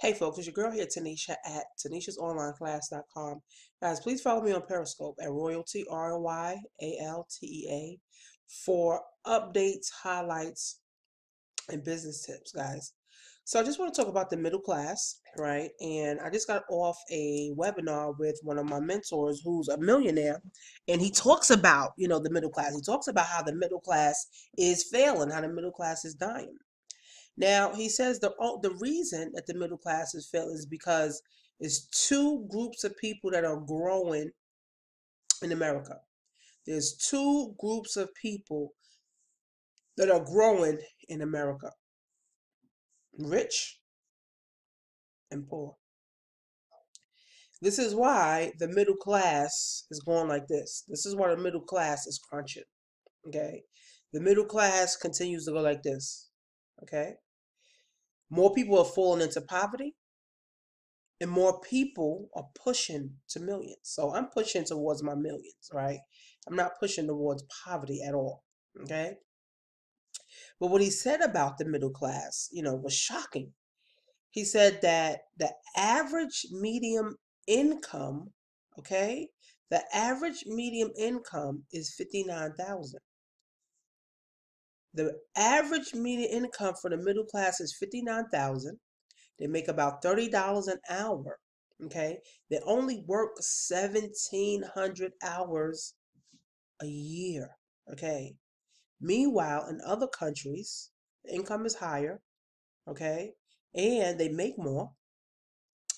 Hey folks, it's your girl here, Tanisha at tanishasonlineclass.com. Guys, please follow me on Periscope at Royalty, R-O-Y-A-L-T-E-A, for updates, highlights, and business tips, guys. So I just want to talk about the middle class, right? And I just got off a webinar with one of my mentors who's a millionaire, and he talks about, you know, the middle class. He talks about how the middle class is failing, how the middle class is dying. Now, he says the, the reason that the middle class is failing is because it's two groups of people that are growing in America. There's two groups of people that are growing in America rich and poor. This is why the middle class is going like this. This is why the middle class is crunching. Okay. The middle class continues to go like this. Okay. More people are falling into poverty and more people are pushing to millions. So I'm pushing towards my millions, right? I'm not pushing towards poverty at all. Okay. But what he said about the middle class, you know, was shocking. He said that the average medium income, okay, the average medium income is 59,000. The average median income for the middle class is 59000 They make about $30 an hour. Okay. They only work 1700 hours a year. Okay. Meanwhile, in other countries, the income is higher. Okay. And they make more.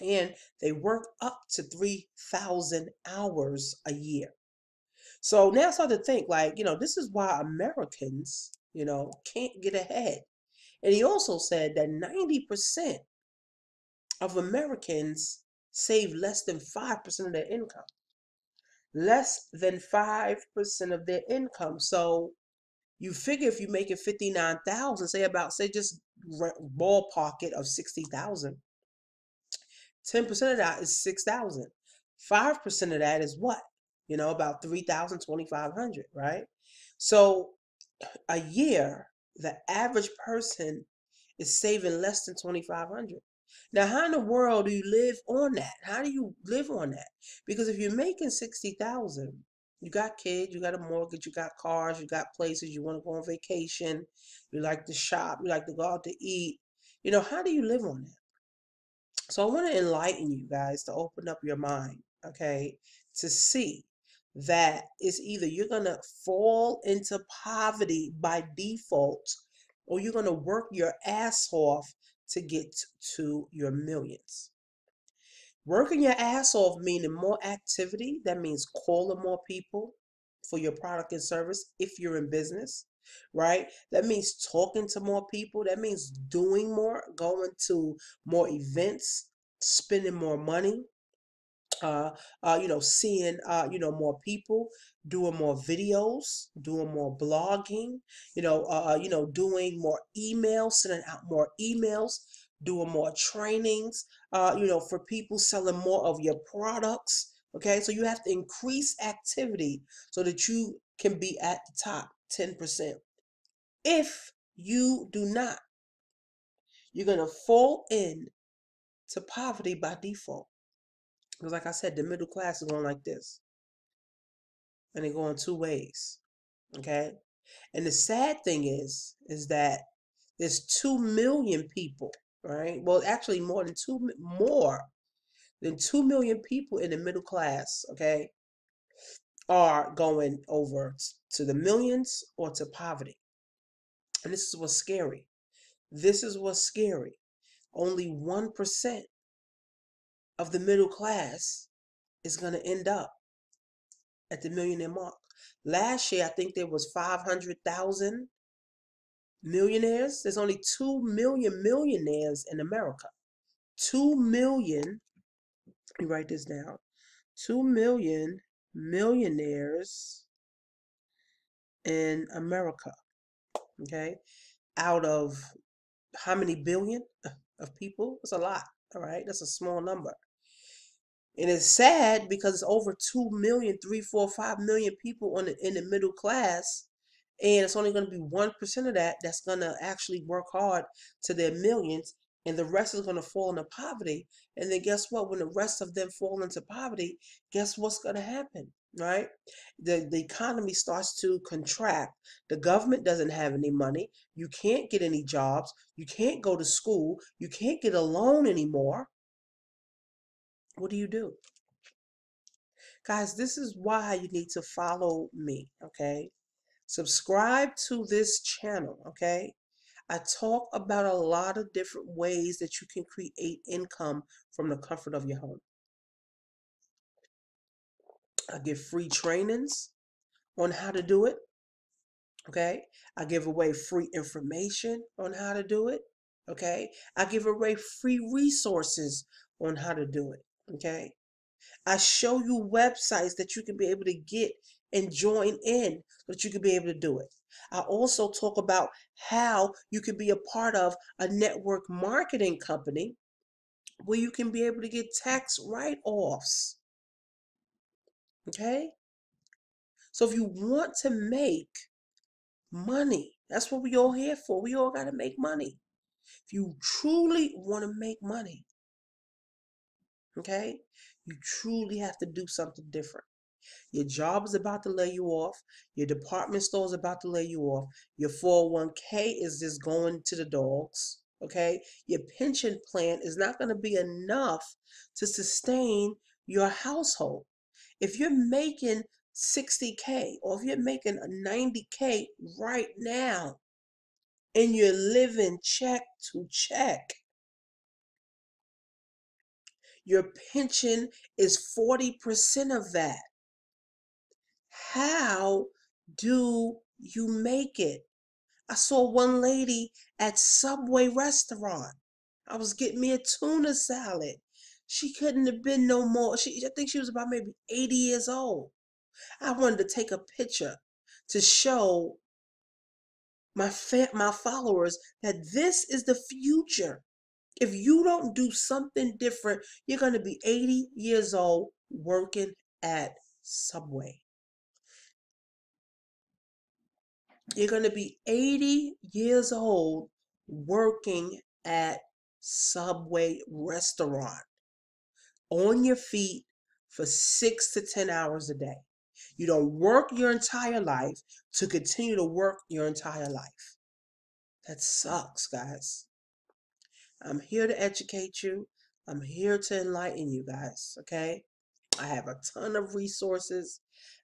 And they work up to 3,000 hours a year. So now I start to think like, you know, this is why Americans you know, can't get ahead. And he also said that 90% of Americans save less than 5% of their income. Less than 5% of their income. So you figure if you make it 59,000, say about, say just ballpark it of 60,000, 10% of that is 6,000. 5% of that is what? You know, about 3,000, 2,500, right? So a year, the average person is saving less than 2500 now how in the world do you live on that? How do you live on that? Because if you're making 60000 you got kids you got a mortgage you got cars you got places you want to go on vacation you like to shop you like to go out to eat you know how do you live on that? So i want to enlighten you guys to open up your mind okay to see that is either you're going to fall into poverty by default or you're going to work your ass off to get to your millions. Working your ass off meaning more activity. That means calling more people for your product and service if you're in business, right? That means talking to more people. That means doing more, going to more events, spending more money, uh, uh, you know, seeing, uh, you know, more people doing more videos, doing more blogging, you know, uh, uh, you know, doing more emails, sending out more emails, doing more trainings, uh, you know, for people selling more of your products. Okay, so you have to increase activity so that you can be at the top 10%. If you do not, you're going to fall in to poverty by default. Because like I said, the middle class is going like this. And they go in two ways. Okay? And the sad thing is, is that there's two million people, right? Well, actually more than two more than two million people in the middle class, okay, are going over to the millions or to poverty. And this is what's scary. This is what's scary. Only 1% of the middle class is going to end up at the millionaire mark. Last year, I think there was 500,000 millionaires. There's only 2 million millionaires in America. 2 million, me write this down. 2 million millionaires in America. Okay. Out of how many billion of people? It's a lot. All right. That's a small number. And it's sad because it's over 2 million, 3, 4, 5 million people in the, in the middle class. And it's only going to be 1% of that that's going to actually work hard to their millions. and the rest is going to fall into poverty. And then guess what? When the rest of them fall into poverty, guess what's going to happen? Right? The, the economy starts to contract. The government doesn't have any money. You can't get any jobs. You can't go to school. You can't get a loan anymore. What do you do? Guys, this is why you need to follow me, okay? Subscribe to this channel, okay? I talk about a lot of different ways that you can create income from the comfort of your home. I give free trainings on how to do it. Okay. I give away free information on how to do it. Okay. I give away free resources on how to do it. Okay. I show you websites that you can be able to get and join in so that you can be able to do it. I also talk about how you can be a part of a network marketing company where you can be able to get tax write offs. Okay? So if you want to make money, that's what we all here for. We all got to make money. If you truly want to make money, okay, you truly have to do something different. Your job is about to lay you off. Your department store is about to lay you off. Your 401k is just going to the dogs. Okay. Your pension plan is not going to be enough to sustain your household. If you're making 60K or if you're making a 90K right now and you're living check to check, your pension is 40% of that. How do you make it? I saw one lady at Subway restaurant. I was getting me a tuna salad. She couldn't have been no more. She, I think she was about maybe 80 years old. I wanted to take a picture to show my fa- my followers that this is the future. If you don't do something different, you're going to be 80 years old working at Subway. You're going to be 80 years old working at Subway restaurant on your feet for six to 10 hours a day. You don't work your entire life to continue to work your entire life. That sucks, guys. I'm here to educate you. I'm here to enlighten you guys, okay? I have a ton of resources.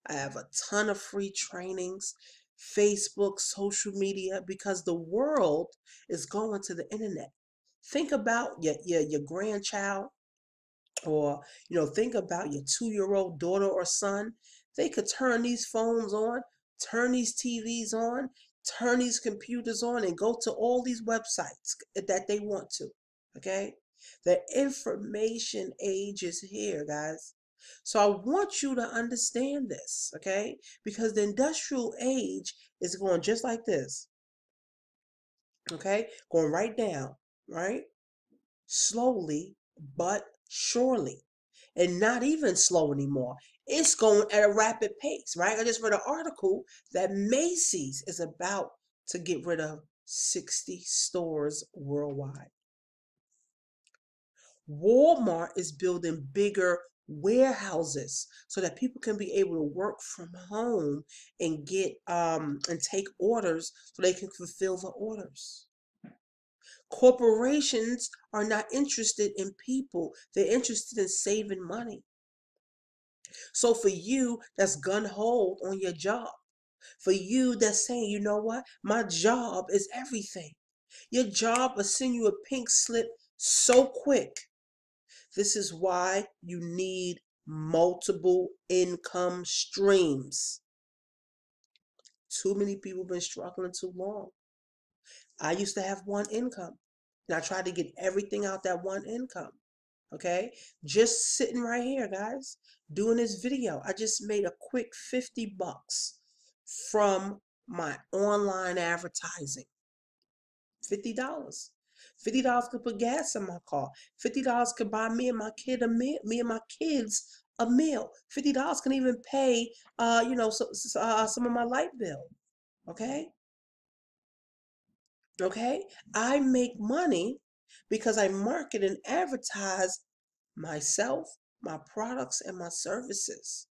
I have a ton of free trainings. Facebook, social media, because the world is going to the internet. Think about your, your, your grandchild, or you know, think about your two-year-old daughter or son. They could turn these phones on, turn these TVs on, turn these computers on, and go to all these websites that they want to. Okay? The information age is here, guys. So I want you to understand this, okay? Because the industrial age is going just like this, okay? Going right down, right? Slowly but surely. And not even slow anymore. It's going at a rapid pace, right? I just read an article that Macy's is about to get rid of 60 stores worldwide. Walmart is building bigger warehouses so that people can be able to work from home and get um and take orders so they can fulfill the orders corporations are not interested in people they're interested in saving money so for you that's gun hold on your job for you that's saying you know what my job is everything your job will send you a pink slip so quick this is why you need multiple income streams. Too many people been struggling too long. I used to have one income and I tried to get everything out that one income. Okay, just sitting right here, guys, doing this video. I just made a quick 50 bucks from my online advertising. $50. Fifty dollars could put gas in my car. Fifty dollars could buy me and my kid a meal. Me and my kids a meal. Fifty dollars can even pay, uh, you know, so, uh, some of my light bill. Okay. Okay. I make money because I market and advertise myself, my products, and my services.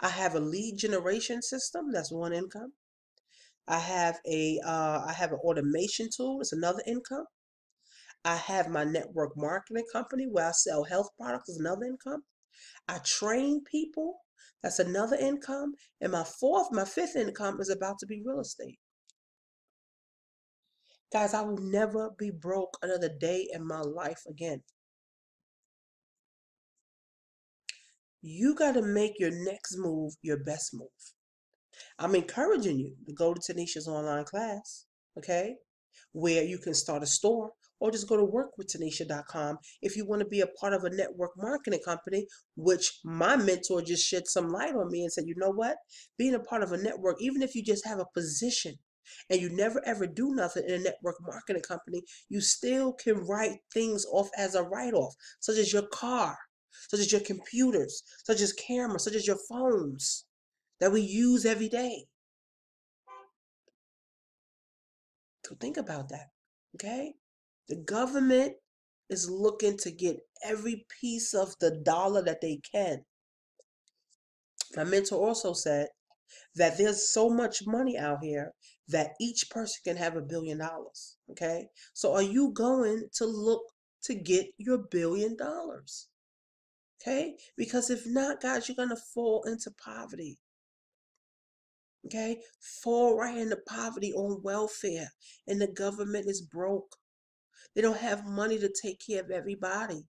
I have a lead generation system. That's one income. I have a uh, I have an automation tool. It's another income. I have my network marketing company where I sell health products. Is another income. I train people. That's another income. And my fourth, my fifth income is about to be real estate. Guys, I will never be broke another day in my life again. You got to make your next move your best move. I'm encouraging you to go to Tanisha's online class, okay, where you can start a store or just go to workwithtanisha.com if you want to be a part of a network marketing company, which my mentor just shed some light on me and said, you know what? Being a part of a network, even if you just have a position and you never ever do nothing in a network marketing company, you still can write things off as a write off, such as your car, such as your computers, such as cameras, such as your phones that we use every day. So think about that, okay? The government is looking to get every piece of the dollar that they can. My mentor also said that there's so much money out here that each person can have a billion dollars. Okay. So are you going to look to get your billion dollars? Okay. Because if not, guys, you're going to fall into poverty. Okay. Fall right into poverty on welfare, and the government is broke. They don't have money to take care of everybody.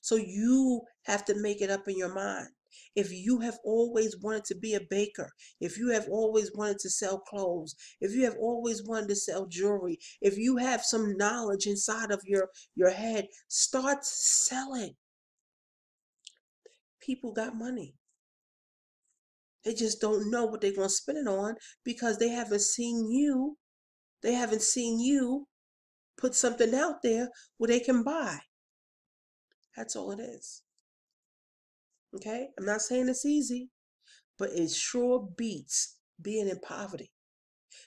So you have to make it up in your mind. If you have always wanted to be a baker, if you have always wanted to sell clothes, if you have always wanted to sell jewelry, if you have some knowledge inside of your, your head, start selling. People got money. They just don't know what they're going to spend it on because they haven't seen you. They haven't seen you put something out there where they can buy. That's all it is. Okay? I'm not saying it's easy, but it sure beats being in poverty.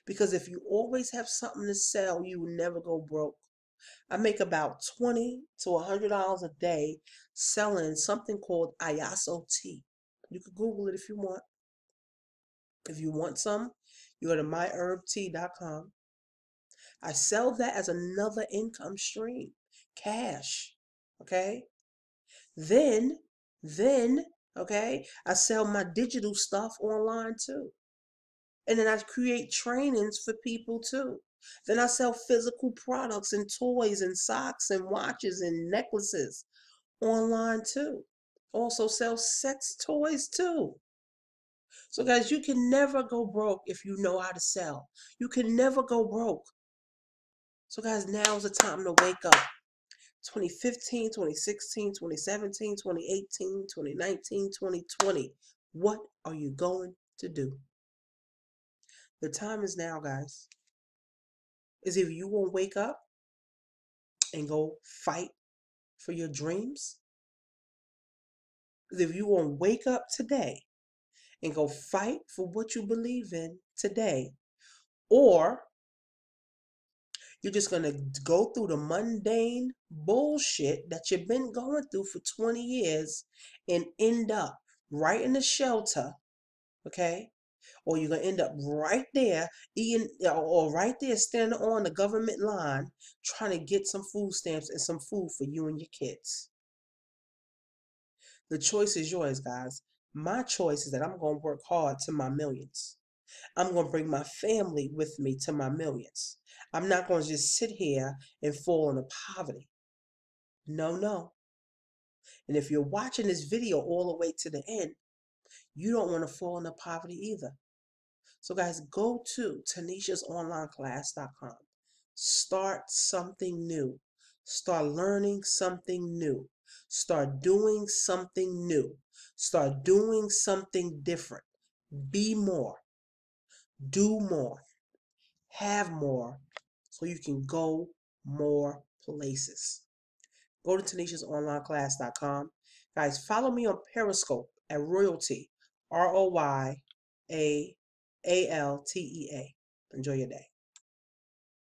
Because if you always have something to sell, you will never go broke. I make about 20 to $100 a day selling something called Iaso tea. You can Google it if you want. If you want some, you go to myherbtea.com. I sell that as another income stream, cash. Okay. Then, then, okay, I sell my digital stuff online too. And then I create trainings for people too. Then I sell physical products and toys and socks and watches and necklaces online too. Also sell sex toys too. So guys, you can never go broke if you know how to sell. You can never go broke. So guys, now is the time to wake up. 2015, 2016, 2017, 2018, 2019, 2020. What are you going to do? The time is now, guys. Is if you won't wake up and go fight for your dreams, if you won't wake up today and go fight for what you believe in today, or you're just going to go through the mundane bullshit that you've been going through for 20 years and end up right in the shelter, okay? Or you're going to end up right there, eating, or right there standing on the government line trying to get some food stamps and some food for you and your kids. The choice is yours, guys. My choice is that I'm going to work hard to my millions. I'm going to bring my family with me to my millions. I'm not going to just sit here and fall into poverty. No, no. And if you're watching this video all the way to the end, you don't want to fall into poverty either. So guys, go to tanishasonlineclass.com. Start something new. Start learning something new. Start doing something new. Start doing something different. Be more. Do more. Have more so you can go more places. Go to tanishasonlineclass.com. Guys, follow me on Periscope at Royalty, R O Y A A L T E A. Enjoy your day.